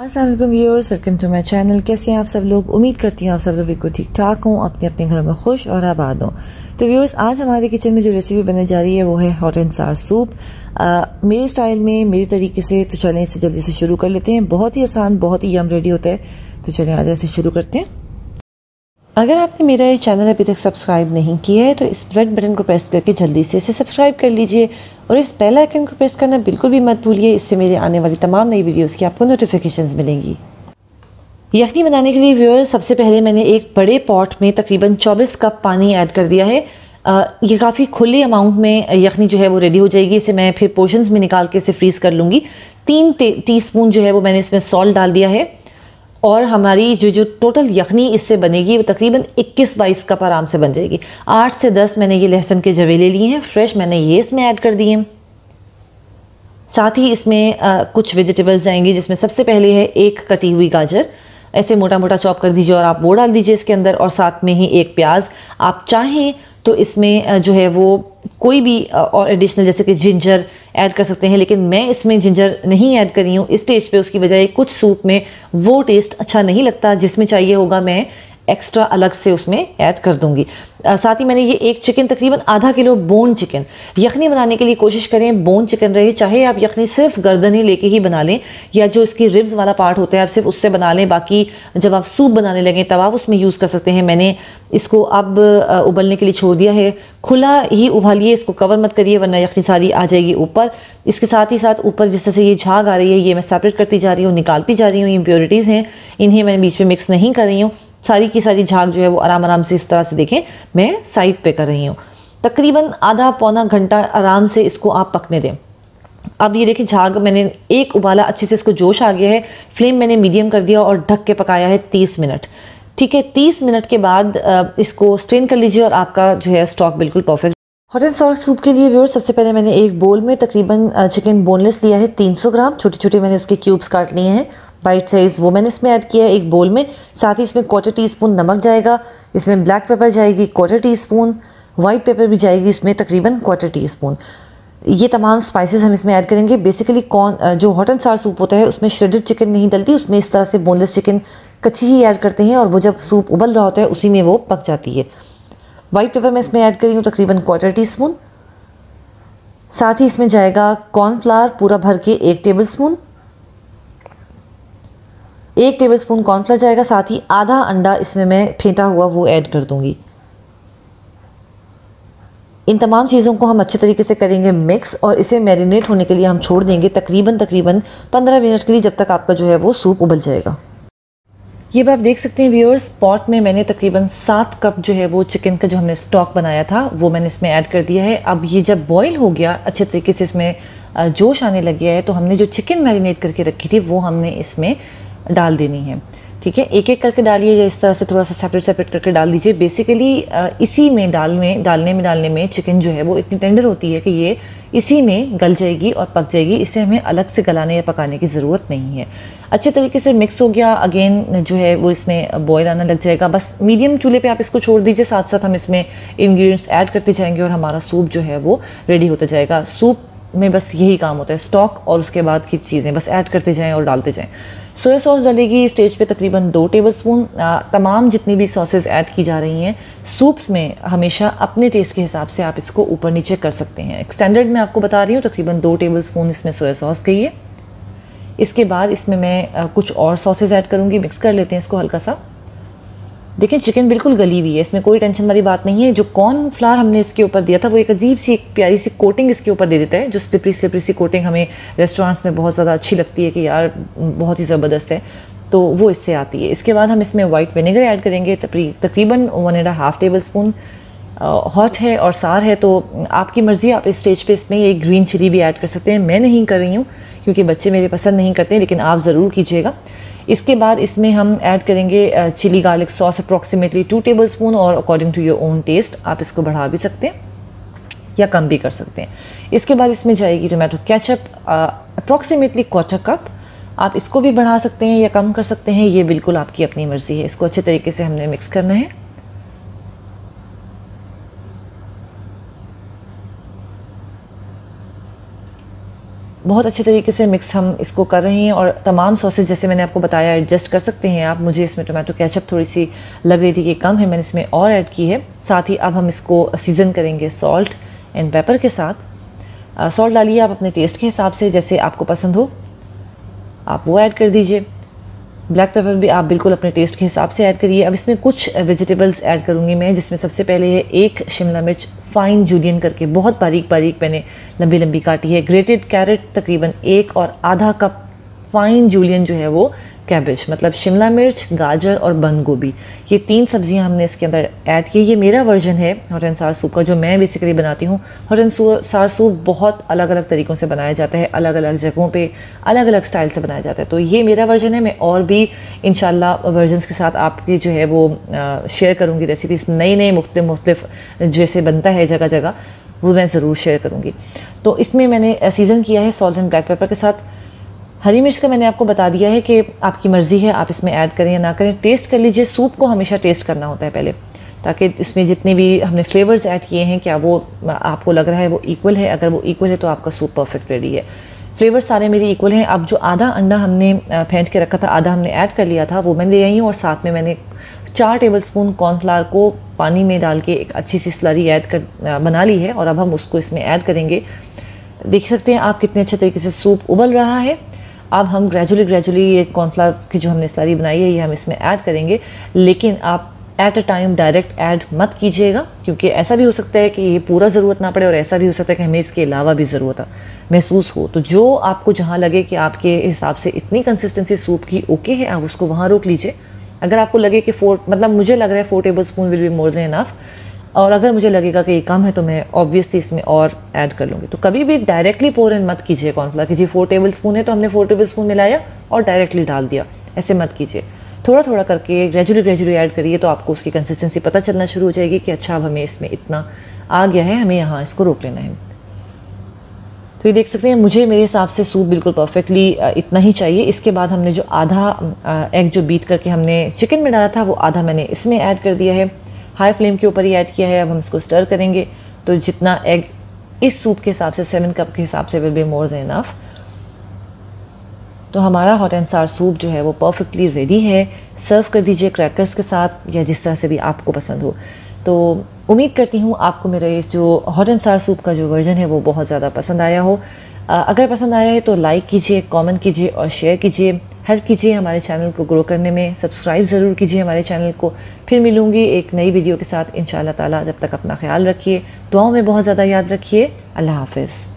Aslam viewers welcome to my channel कैसे हैं आप सब लोग? उम्मीद करती हूँ आप सब लोग बिल्कुल ठीक ठाक हों, अपने अपने घरों में खुश और आबाद हों। तो व्यूअर्स आज हमारे किचन में जो रेसिपी बनने जा रही है, वो है हॉट एंड सार सूप मेरे स्टाइल में, मेरे तरीके से तो चलें इसे जल्दी से शुरू कर लेते हैं। बहुत ही आसान, बहुत ही यम रेडी होता है। तो चलें आज ऐसे शुरू करते हैं। अगर आपने मेरा ये चैनल अभी तक सब्सक्राइब नहीं किया है तो इस रेड बटन को प्रेस करके जल्दी से इसे सब्सक्राइब कर लीजिए। और इस बेल आइकन को प्रेस करना बिल्कुल भी मत भूलिए। इससे मेरे आने वाली तमाम नई वीडियोस की आपको नोटिफिकेशंस मिलेंगी। यखनी बनाने के लिए व्यूअर सबसे पहले मैंने एक बड़े पॉट में तकरीबन 24 कप पानी ऐड कर दिया है। आ, ये काफ़ी खुले अमाउंट में यखनी जो है वो रेडी हो जाएगी। इसे मैं फिर पोर्शंस में निकाल के इसे फ्रीज़ कर लूँगी। तीन टी स्पून जो है वो मैंने इसमें सॉल्ट डाल दिया है। और हमारी जो जो टोटल यखनी इससे बनेगी वो तकरीबन 21 बाईस कप आराम से बन जाएगी। आठ से दस मैंने ये लहसुन के जवेले लिए हैं फ्रेश मैंने ये इसमें ऐड कर दिए साथ ही इसमें आ, कुछ वेजिटेबल्स आएँगी जिसमें सबसे पहले है एक कटी हुई गाजर। ऐसे मोटा मोटा चॉप कर दीजिए और आप वो डाल दीजिए इसके अंदर और साथ में ही एक प्याज। आप चाहें तो इसमें जो है वो कोई भी और एडिशनल जैसे कि जिंजर ऐड कर सकते हैं, लेकिन मैं इसमें जिंजर नहीं ऐड कर हूँ। इस स्टेज पे उसकी बजाय कुछ सूप में वो टेस्ट अच्छा नहीं लगता, जिसमें चाहिए होगा मैं एक्स्ट्रा अलग से उसमें ऐड कर दूँगी। साथ ही मैंने ये एक चिकन तकरीबन आधा किलो बोन चिकन यखनी बनाने के लिए कोशिश करें बोन चिकन रहे, चाहे आप यखनी सिर्फ़ गर्दन ही लेके ही बना लें, या जो इसकी रिब्स वाला पार्ट होता है, आप सिर्फ़ उससे बना लें, बाकी जब आप सूप बनाने लगें, तब आप उसमें यूज़ कर सकते हैं। मैंने इसको अब उबलने के लिए छोड़ दिया है। खुला ही उबालिए, इसको कवर मत करिए, वरना यखनी सारी आ जाएगी ऊपर। इसके साथ ही साथ ऊपर जिस तरह से ये झाग आ रही है, ये मैं सेपरेट करती जा रही हूँ, निकालती जा रही हूँ इम्प्योरिटीज़ हैं, इन्हें मैं बीच में मिक्स नहीं कर रही हूँ। सारी की सारी झाग जो है वो आराम आराम से इस तरह से देखें। मैं साइड पे कर रही हूँ। तकरीबन आधा पौना घंटा आराम से इसको आप पकने दें। अब ये देखिए झाग मैंने एक उबाला अच्छे से इसको जोश आ गया है। फ्लेम मैंने मीडियम कर दिया और ढक के पकाया है तीस मिनट। ठीक है, तीस मिनट के बाद इसको स्ट्रेन कर लीजिए और आपका जो है स्टॉक बिल्कुल perfect hot and salt soup के लिए व्यूअर सबसे पहले मैंने एक बोल में तकरीबन चिकन बोनलेस लिया है 300 ग्राम। छोटे छोटे मैंने उसके क्यूब्स काट लिए हैं। बाइट साइज़ वो मैंने इसमें ऐड किया है एक बोल में। साथ ही इसमें क्वार्टर टी स्पून नमक जाएगा। इसमें ब्लैक पेपर जाएगी quarter tea spoon white pepper भी जाएगी इसमें तकरीबन क्वार्टर टी स्पून ये तमाम स्पाइसेस हम इसमें ऐड करेंगे। बेसिकली कौन जो हॉट एंड सार सूप होता है, उसमें श्रेडेड चिकन नहीं डलती। उसमें इस तरह से बोनलेस चिकन कच्ची ही ऐड करते हैं और वो जब सूप उबल रहा होता है, उसी में वो पक जाती है। वाइट पेपर मैं इसमें ऐड करी हूँ तकरीबन क्वार्टर टी स्पून साथ ही इसमें जाएगा कॉर्नफ्लावर पूरा भर के एक टेबल स्पून एक टेबलस्पून कॉर्नफ्लोर जाएगा, साथ ही आधा अंडा इसमें मैं फेंटा हुआ वो ऐड कर दूँगी। इन तमाम चीज़ों को हम अच्छे तरीके से करेंगे मिक्स और इसे मैरिनेट होने के लिए हम छोड़ देंगे तकरीबन तकरीबन 15 मिनट के लिए जब तक आपका जो है वो सूप उबल जाएगा। ये भी आप देख सकते हैं व्यूअर्स पॉट में मैंने तकरीबन सात कप जो है वो चिकन का जो हमने स्टॉक बनाया था, वो मैंने इसमें ऐड कर दिया है। अब ये जब बॉईल हो गया, अच्छे तरीके से इसमें जोश आने लग गया है तो हमने जो चिकन मैरिनेट करके रखी थी, वो हमने इसमें डाल देनी है। ठीक है? एक एक करके डालिए या इस तरह से थोड़ा सा सेपरेट सेपरेट करके डाल दीजिए। बेसिकली इसी में डाल में, डालने में डालने में चिकन जो है वो इतनी टेंडर होती है कि ये इसी में गल जाएगी और पक जाएगी। इसे हमें अलग से गलाने या पकाने की ज़रूरत नहीं है। अच्छे तरीके से मिक्स हो गया। अगेन जो है वो इसमें बॉयल आना लग जाएगा। बस मीडियम चूल्हे पे आप इसको छोड़ दीजिए। साथ साथ हम इसमें इंग्रेडिएंट्स ऐड करते जाएँगे और हमारा सूप जो है वो रेडी होता जाएगा। सूप में बस यही काम होता है। स्टॉक और उसके बाद की चीज़ें, बस ऐड करते जाएँ और डालते जाएँ। सोया सॉस डलेगी स्टेज पे तकरीबन दो टेबल स्पून तमाम जितनी भी सॉसेज ऐड की जा रही हैं सूप्स में हमेशा अपने टेस्ट के हिसाब से आप इसको ऊपर नीचे कर सकते हैं। स्टैंडर्ड में आपको बता रही हूँ, तकरीबन दो टेबल स्पून इसमें सोया सॉस गई है इसके बाद इसमें मैं कुछ और सॉसेज ऐड करूँगी मिक्स कर लेते हैं इसको हल्का सा। देखिए चिकन बिल्कुल गली हुई है, इसमें कोई टेंशन वाली बात नहीं है। जो कॉर्न फ्लावर हमने इसके ऊपर दिया था, वो एक अजीब सी, एक प्यारी सी कोटिंग इसके ऊपर दे देता है, जो स्लिपरी स्लिपरी सी कोटिंग हमें रेस्टोरेंट्स में बहुत ज़्यादा अच्छी लगती है कि यार, बहुत ही ज़बरदस्त है। तो वो इससे आती है। इसके बाद हम इसमें वाइट विनेगर ऐड करेंगे तकरीबन one and half tablespoon hot है और सार है तो आपकी मर्ज़ी, आप इस स्टेज पे इसमें एक ग्रीन चिली भी ऐड कर सकते हैं। मैं नहीं कर रही हूँ, क्योंकि बच्चे मेरे पसंद नहीं करते लेकिन आप ज़रूर कीजिएगा। इसके बाद इसमें हम ऐड करेंगे chili garlic sauce approximately two tablespoon और according to your own taste आप इसको बढ़ा भी सकते हैं या कम भी कर सकते हैं। इसके बाद इसमें जाएगी tomato ketchup approximately quarter cup आप इसको भी बढ़ा सकते हैं या कम कर सकते हैं, ये बिल्कुल आपकी अपनी मर्ज़ी है। इसको अच्छे तरीके से हमने मिक्स करना है। बहुत अच्छे तरीके से मिक्स हम इसको कर रहे हैं और तमाम सॉसेज जैसे मैंने आपको बताया एडजस्ट कर सकते हैं आप। मुझे इसमें टोमेटो कैचअप थोड़ी सी लग रही थी कि कम है, मैंने इसमें और ऐड की है। साथ ही अब हम इसको सीज़न करेंगे सॉल्ट एंड पेपर के साथ। सॉल्ट डालिए आप अपने टेस्ट के हिसाब से, जैसे आपको पसंद हो। आप वो ऐड कर दीजिए। ब्लैक पेपर भी आप बिल्कुल अपने टेस्ट के हिसाब से ऐड करिए। अब इसमें कुछ वेजिटेबल्स ऐड करूँगी मैं, जिसमें सबसे पहले है एक शिमला मिर्च फ़ाइन जूलियन करके, बहुत बारीक बारीक मैंने लंबी लंबी काटी है। ग्रेटेड कैरेट तकरीबन एक और आधा कप फ़ाइन जूलियन जो है वो कैबेज मतलब शिमला मिर्च, गाजर और बंद गोभी। ये तीन सब्ज़ियाँ हमने इसके अंदर ऐड की। ये मेरा वर्जन है हॉट एंड सार सूप का, जो मैं बेसिकली बनाती हूँ। हॉट एंड सार सूप बहुत अलग अलग तरीक़ों से बनाया जाता है अलग अलग जगहों पे अलग अलग स्टाइल से बनाया जाता है। तो ये मेरा वर्जन है, मैं और भी इन वर्जन के साथ आपकी जो है वो शेयर करूँगी रेसिपीज़ नई नई मुख्त मुख्तफ जैसे बनता है जगह जगह वो मैं ज़रूर शेयर करूँगी। तो इसमें मैंने सीज़न किया है सॉल्ट एंड ब्लैक पेपर के साथ। हरी मिर्च का मैंने आपको बता दिया है कि आपकी मर्ज़ी है, आप इसमें ऐड करें या ना करें। टेस्ट कर लीजिए सूप को हमेशा टेस्ट करना होता है पहले, ताकि इसमें जितने भी हमने फ्लेवर्स ऐड किए हैं, क्या वो आपको लग रहा है वो इक्वल है? अगर वो इक्वल है तो आपका सूप परफेक्ट रेडी है। फ्लेवर सारे मेरे इक्वल हैं। अब जो आधा अंडा हमने फेंट के रखा था, आधा हमने ऐड कर लिया था, वो मैं ले आई हूँ और साथ में मैंने चार टेबल स्पून कॉर्नफ्लावर को पानी में डाल के एक अच्छी सी स्लरी ऐड कर बना ली है और अब हम उसको इसमें ऐड करेंगे। देख सकते हैं आप कितने अच्छे तरीके से सूप उबल रहा है। अब हम ग्रेजुअली ग्रेजुअली ये कॉर्नफ्लावर की जो हमने स्लरी बनाई है, ये हम इसमें ऐड करेंगे। लेकिन आप at a time direct add मत कीजिएगा, क्योंकि ऐसा भी हो सकता है कि ये पूरा ज़रूरत ना पड़े और ऐसा भी हो सकता है कि हमें इसके अलावा भी ज़रूरत महसूस हो। तो जो आपको जहाँ लगे कि आपके हिसाब से इतनी कंसिस्टेंसी सूप की ओके है, आप उसको वहाँ रोक लीजिए। अगर आपको लगे कि फोर मतलब मुझे लग रहा है four tablespoon will be more than enough और अगर मुझे लगेगा कि ये कम है तो मैं ऑब्वियसली इसमें और ऐड कर लूँगी। तो कभी भी डायरेक्टली पोर इन मत कीजिए कॉर्नफ्लावर जी फोर टेबल स्पून है तो हमने फोर टेबल स्पून मिलाया और डायरेक्टली डाल दिया। ऐसे मत कीजिए। थोड़ा थोड़ा करके ग्रेजुअली ग्रेजुअली ऐड करिए तो आपको उसकी कंसिस्टेंसी पता चलना शुरू हो जाएगी कि अच्छा अब हमें इसमें इतना आ गया है, हमें यहाँ इसको रोक लेना है। तो ये देख सकते हैं, मुझे मेरे हिसाब से सूप बिल्कुल परफेक्टली इतना ही चाहिए। इसके बाद हमने जो आधा एग जो बीट करके हमने चिकन में डाला था, वो आधा मैंने इसमें ऐड कर दिया है। हाई फ्लेम के ऊपर ही ऐड किया है, अब हम इसको स्टर करेंगे। तो जितना एग इस सूप के हिसाब से सेवन कप के हिसाब से will be more than enough तो हमारा हॉट एंड सार सूप जो है, वो परफेक्टली रेडी है। सर्व कर दीजिए क्रैकर्स के साथ या जिस तरह से भी आपको पसंद हो। तो उम्मीद करती हूँ आपको मेरा इस जो हॉट एंड सार सूप का जो वर्जन है, वो बहुत ज़्यादा पसंद आया हो। अगर पसंद आया है तो लाइक कीजिए कमेंट कीजिए और शेयर कीजिए। हेल्प कीजिए हमारे चैनल को ग्रो करने में, सब्सक्राइब ज़रूर कीजिए हमारे चैनल को। फिर मिलूँगी एक नई वीडियो के साथ इन ताला। जब तक अपना ख्याल रखिए, दुआओं में बहुत ज़्यादा याद रखिए। अल्लाह हाफिज़।